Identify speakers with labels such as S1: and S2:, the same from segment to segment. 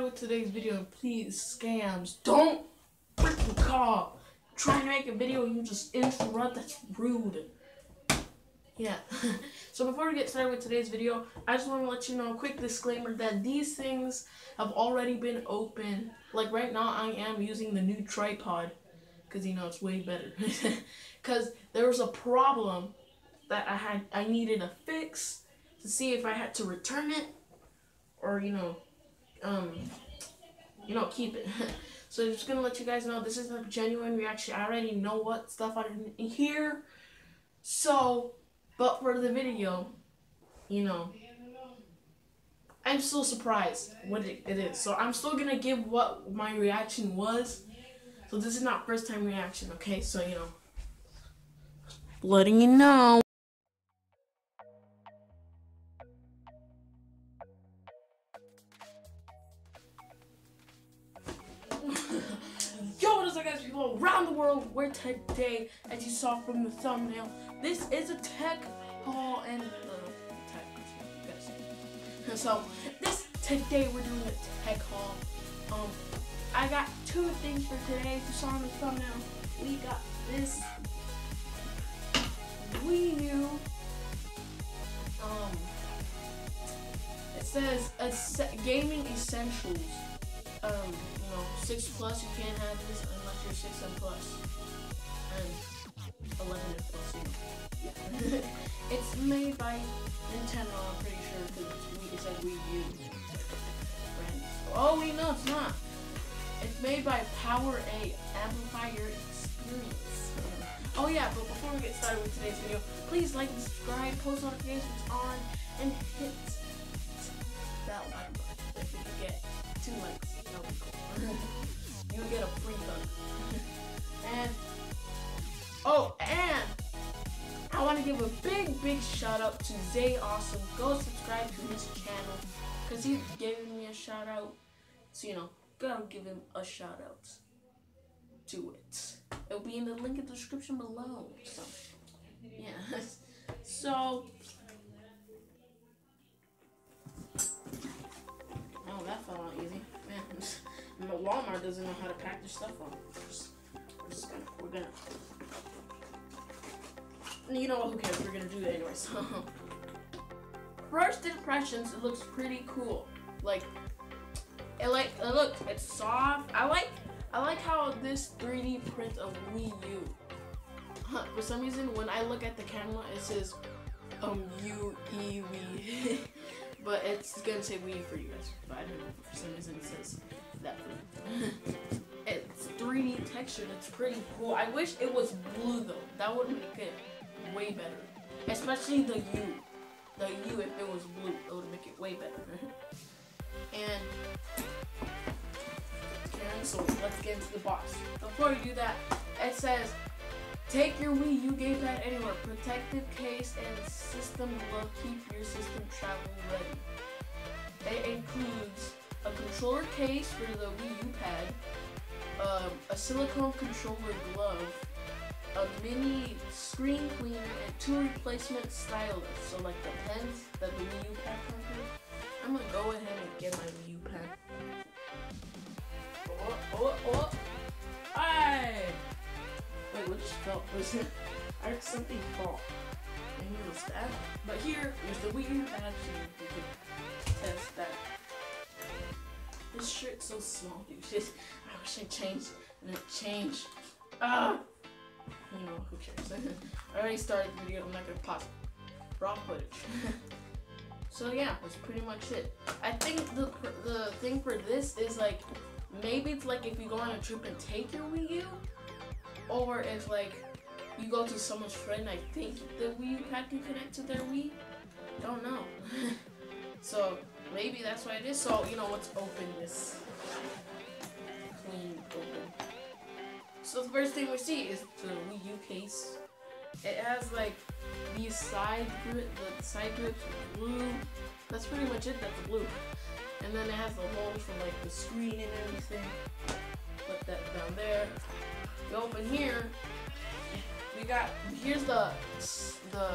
S1: with today's video, please scams. Don't freaking call. trying to make a video, you just interrupt. That's rude. Yeah. so before we get started with today's video, I just want to let you know a quick disclaimer that these things have already been open. Like right now, I am using the new tripod because you know it's way better. Because there was a problem that I had, I needed a fix to see if I had to return it or you know um, you know, keep it. so I'm just gonna let you guys know this is a genuine reaction. I already know what stuff I didn't hear. So, but for the video, you know, I'm still surprised what it, it is. So I'm still gonna give what my reaction was. So this is not first time reaction, okay? So you know, letting you know. Around the world, where today, as you saw from the thumbnail, this is a tech haul and, uh, tech. So, this, today we're doing a tech haul. Um, I got two things for today, as you saw in the thumbnail. We got this Wii U, um, it says, gaming essentials um, you know, six plus, you can't have this unless six and plus, and eleven and plus. Yeah. it's made by Nintendo. I'm pretty sure because it said Wii U. Oh wait, no, it's not. It's made by Power A. Amplify your experience. Oh yeah, but before we get started with today's video, please like and subscribe, post notifications on, and hit that like button if you get two likes. you get a free hug. and oh, and I want to give a big, big shout out to Zay Awesome. Go subscribe to his channel because he's giving me a shout out. So you know, gotta give him a shout out to it. It'll be in the link in the description below. So yeah. so Oh, that fell out easy. Walmart doesn't know how to pack their stuff up. We're we're, just gonna, we're gonna. You know what? Who cares? We're gonna do it anyway. So, first impressions, it looks pretty cool. Like, it like it look, it's soft. I like I like how this 3D print of Wii U. Huh, for some reason, when I look at the camera, it says um U E Wii, but it's gonna say Wii for you guys. But I don't know for some reason it says it's 3D texture. It's pretty cool. I wish it was blue though. That would make it way better. Especially the U. The U if it was blue, it would make it way better. and so let's get into the box. Before we do that, it says Take your Wii U gamepad anywhere. Protective case and system will keep your system travel ready. It includes a controller case for the Wii U pad, um, a silicone controller glove, a mini screen cleaner, and two replacement stylus. So like the pens that the Wii U pad comes with. I'm gonna go ahead and get my Wii U pen. Oh, oh, oh. Hey! Wait, what just fell? Was it? I heard something fall. Maybe it was that. But here, there's the Wii U pad so you can test that. This shirt's so small, dude. I wish I changed and it changed. Ah! You know, who cares? I already started the video, I'm not gonna pause raw footage. so yeah, that's pretty much it. I think the the thing for this is like, maybe it's like if you go on a trip and take your Wii U, or if like you go to someone's friend, I think the Wii U pad can connect to their Wii. Don't know. so Maybe that's why it is. So, you know, let's open this. Clean open. So the first thing we see is the Wii U case. It has like these side grip, the side grips blue. That's pretty much it, that's the blue. And then it has the holes for like the screen and everything. Put that down there. We open here. We got here's the the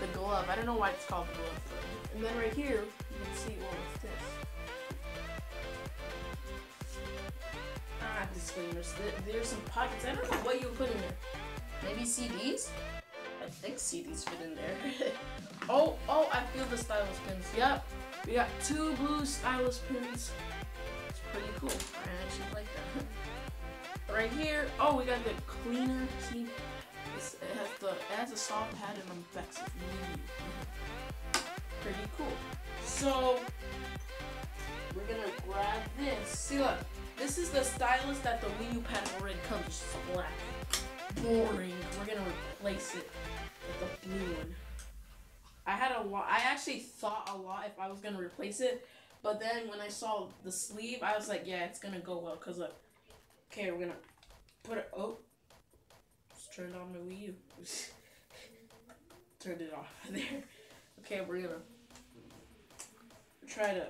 S1: the glove. I don't know why it's called the glove. And then right here, you can see, well, what's this? Ah, disclaimers. There's some pockets. I don't know what you put in there. Maybe CDs? I think CDs fit in there. oh, oh, I feel the stylus pins. Yep. We got two blue stylus pins. It's pretty cool. I actually like that. right here, oh, we got the cleaner. See, has a soft pad and the effects if. Pretty cool. So we're gonna grab this. See, look, this is the stylus that the Wii U pad already comes. It's black. Boring. We're gonna replace it with a blue one. I had a lot. I actually thought a lot if I was gonna replace it, but then when I saw the sleeve, I was like, yeah, it's gonna go well. Cause look, okay, we're gonna put it. Oh, just turned on the Wii U. Turned it off there. Okay, we're gonna try to.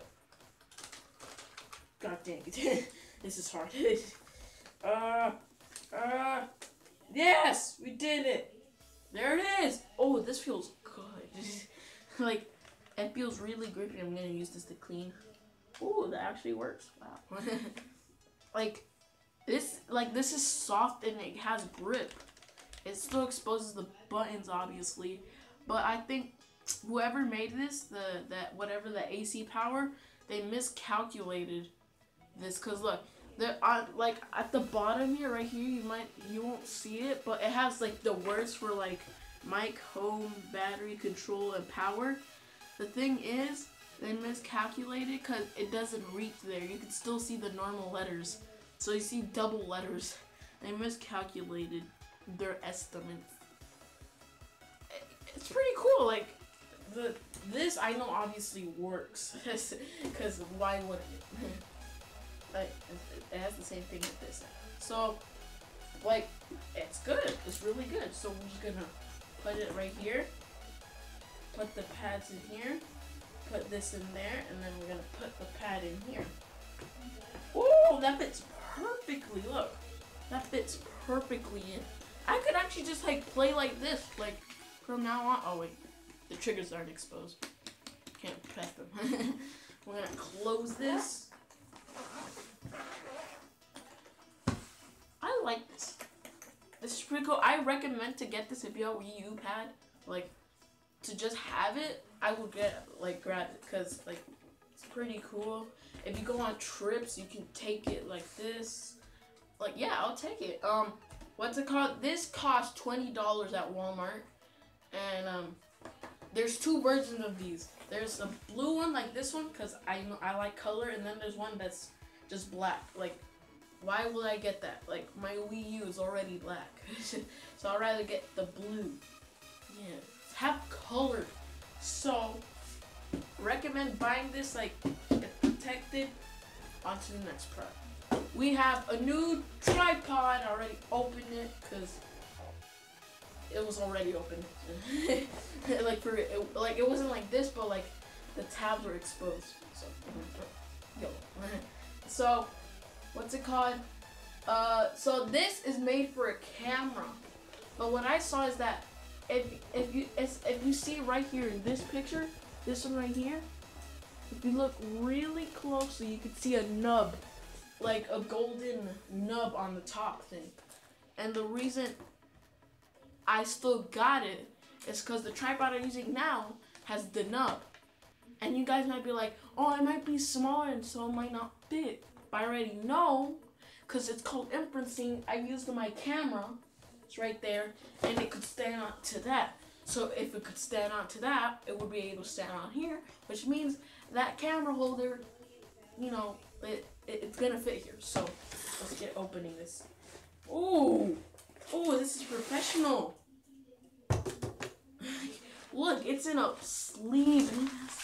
S1: God dang it, this is hard. uh, uh, yes, we did it. There it is. Oh, this feels good. like, it feels really grippy. I'm gonna use this to clean. Ooh, that actually works. Wow. like, this, like, this is soft and it has grip. It still exposes the buttons, obviously, but I think whoever made this, the that whatever the AC power, they miscalculated this. Cause look, there are uh, like at the bottom here, right here, you might you won't see it, but it has like the words for like mic, home, battery, control, and power. The thing is, they miscalculated because it doesn't reach there. You can still see the normal letters. So you see double letters. They miscalculated their estimates. It's pretty cool. Like, the this I know obviously works. Because why wouldn't it? like, it has the same thing with this. So, like, it's good. It's really good. So we're just gonna put it right here. Put the pads in here. Put this in there, and then we're gonna put the pad in here. Oh, that fits perfectly. Look, that fits perfectly in. I could actually just like play like this, like from now on. Oh wait, the triggers aren't exposed. Can't press them. we're gonna close this. I like this. This is pretty cool. I recommend to get this if you have a Wii U pad. Like, to just have it, I would get, like, grab it. Because, like, it's pretty cool. If you go on trips, you can take it like this. Like, yeah, I'll take it. Um, what's it called? This cost $20 at Walmart. And, um, there's two versions of these. There's a blue one like this one, because I, I like color. And then there's one that's just black. Like, why would I get that? Like, my Wii U is already black. so I'd rather get the blue. Yeah. Have color. So, recommend buying this, like, protected. On to the next product. We have a new tripod. I already opened it, because it was already open. like, for it, like, it wasn't like this, but, like, the tabs were exposed. So, yo. so, what's it called? Uh, so this is made for a camera. But what I saw is that if if you if you see right here in this picture, this one right here, if you look really closely, you can see a nub, like a golden nub on the top thing. And the reason I still got it. it is because the tripod I'm using now has the nub. And you guys might be like, oh, it might be smaller and so it might not fit. But I already know, because it's called inferencing, I used my camera, it's right there, and it could stand on to that. So if it could stand on to that, it would be able to stand on here, which means that camera holder, you know, it, it it's gonna fit here. So let's get opening this. Ooh, oh, this is professional. Look, it's in a sleeve.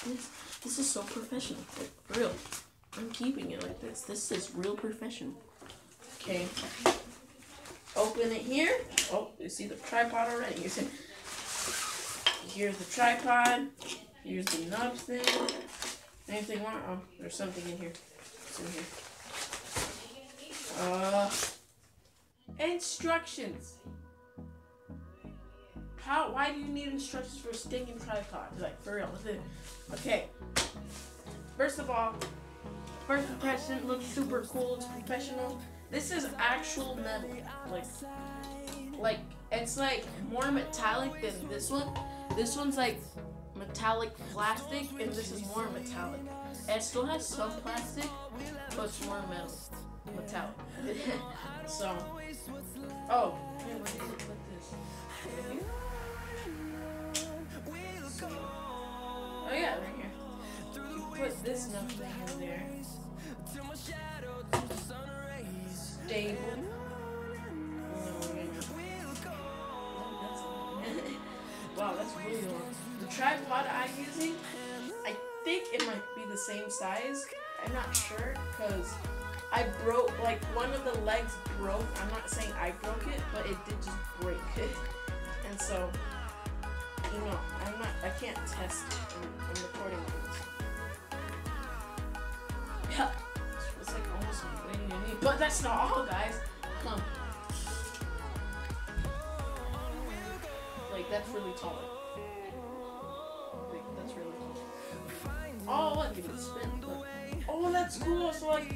S1: This, this is so professional, like, real. I'm keeping it like this. This is real professional. Okay. Open it here. Oh, you see the tripod already. You see, here's the tripod. Here's the nub thing. Anything more? Oh, there's something in here. What's in here? Uh, instructions. How? Why do you need instructions for a stinking tripod? Like for real. Okay. First of all, First impression looks super cool, it's professional. this is actual metal. Like, like it's like more metallic than this one. This one's like metallic plastic, and this is more metallic. It still has some plastic, but it's more metal, metallic. so, oh, here, where did you put this? Oh yeah, right here. Put this nothing in there. Stable. wow, that's really. The tripod I'm using, I think it might be the same size. I'm not sure because I broke like one of the legs broke. I'm not saying I broke it, but it did just break. and so, you know, I'm not. I can't test. I'm, recording this. Yeah, it's like almost waiting to but that's not all, guys. Come. Like that's really tall. Like that's really tall. Oh, look, it can spin. Oh, that's cool. So like,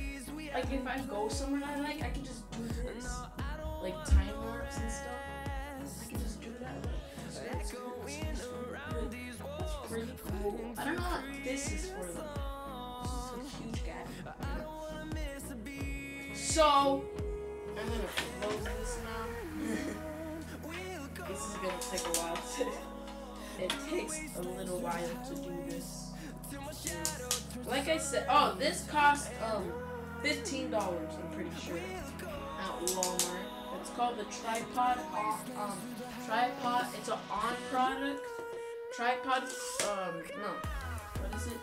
S1: like if I go somewhere I like, I can just do this, like time warps So I'm gonna close this now. this is gonna take a while. To, it takes a little while to do this. Like I said, oh, this cost um fifteen dollars. I'm pretty sure at Walmart. It's called the tripod. Onn, um, tripod. It's an Onn product. Tripod. Um, no. What is it?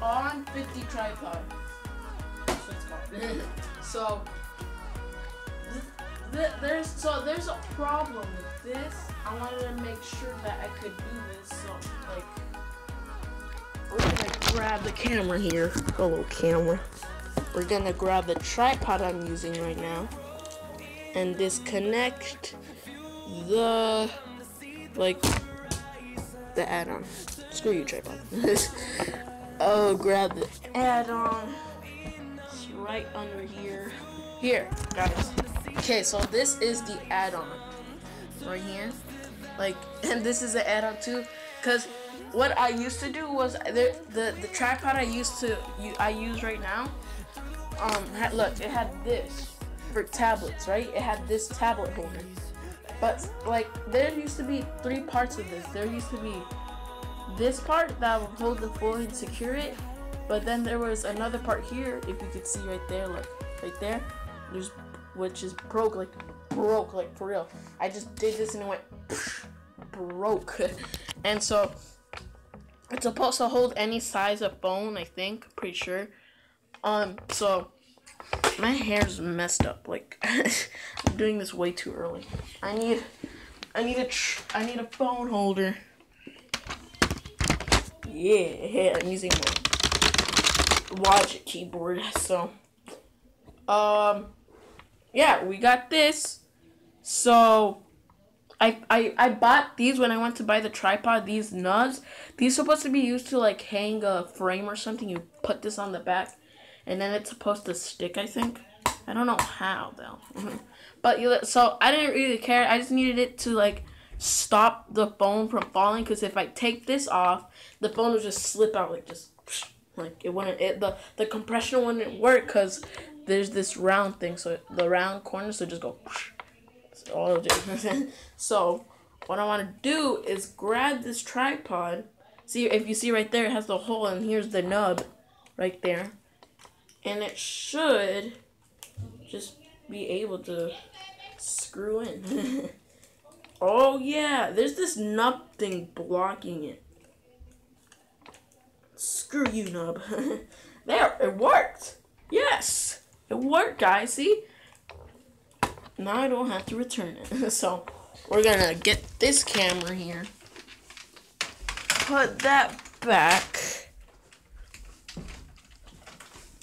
S1: Onn 50 tripod. So th- th- there's so there's a problem with this. I wanted to make sure that I could do this. So like we're gonna grab the camera here. Hello, camera. We're gonna grab the tripod I'm using right now and disconnect the like the add-on. Screw you, tripod. oh, grab the add-on. Right under here. Here, guys. Okay, so this is the add-on right here. Like, and this is the add-on too, cause what I used to do was the the, the tripod I used to you I use right now. Um, had, look, it had this for tablets, right? It had this tablet holder. But like there used to be three parts of this. There used to be this part that would hold the phone and secure it. But then there was another part here, if you could see right there, look, right there. There's which is broke, like broke, like for real. I just did this and it went broke. and so it's supposed to hold any size of phone, I think, pretty sure. Um, so my hair's messed up. Like I'm doing this way too early. I need, I need a, I need a phone holder. Yeah, I'm using my Logic keyboard. So, um, yeah, we got this. So, I, I, I bought these when I went to buy the tripod, these nubs. These supposed to be used to like hang a frame or something. You put this on the back and then it's supposed to stick, I think. I don't know how though. but you so I didn't really care. I just needed it to like stop the phone from falling because if I take this off, the phone will just slip out like just like it wouldn't it the the compression wouldn't work because there's this round thing so the round corner so just go that's all so what I want to do is grab this tripod. See if you see right there it has the hole and here's the nub right there. And it should just be able to screw in. Oh yeah there's this nub thing blocking it Screw you, nub. there, it worked. Yes, it worked, guys. See? Now I don't have to return it. so, we're gonna get this camera here. Put that back.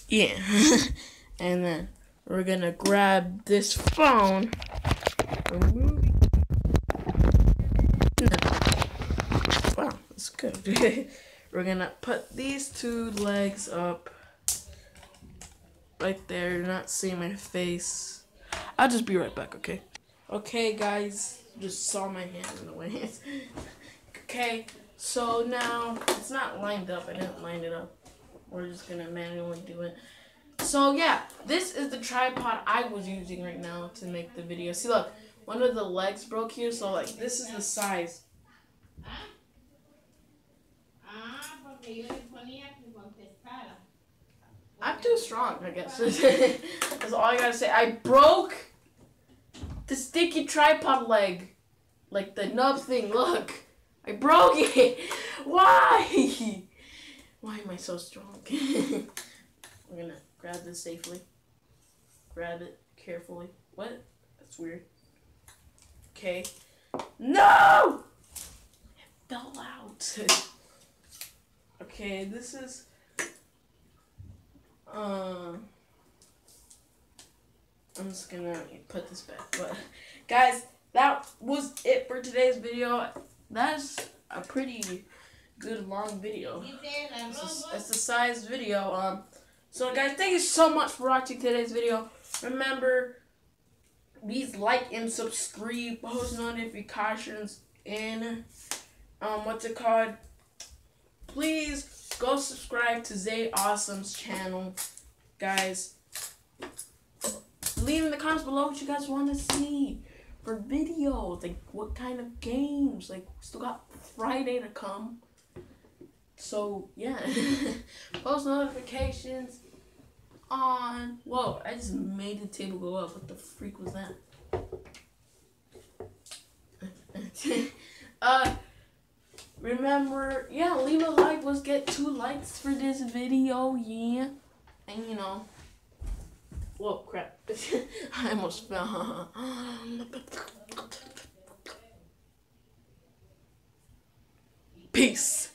S1: Yeah. and then we're gonna grab this phone. Wow, that's good. We're gonna put these two legs up right there. You're not seeing my face. I'll just be right back, okay? Okay, guys. Just saw my hand in the way. okay, so now it's not lined up. I didn't line it up. We're just gonna manually do it. So yeah, this is the tripod I was using right now to make the video. See, look, one of the legs broke here, so like this is the size. I'm too strong, I guess. That's all I gotta say. I broke the sticky tripod leg. Like the nub thing, look. I broke it. Why? Why am I so strong? I'm gonna grab this safely. Grab it carefully. What? That's weird. Okay. No! It fell out. Okay, this is uh, I'm just gonna put this back. But guys, that was it for today's video. That's a pretty good long video. It's, a, it's a size video. Um, so guys, thank you so much for watching today's video. Remember, please like and subscribe, post notifications, and um, what's it called? Please go subscribe to Zay Awesome's channel, guys. Leave in the comments below what you guys want to see for videos, like what kind of games. Like still got Friday to come. So yeah, post notifications on. Whoa! I just made the table go up. What the freak was that? uh. Remember, yeah, leave a like. Let's get two likes for this video, yeah. And you know, whoa, crap. I almost fell. Peace.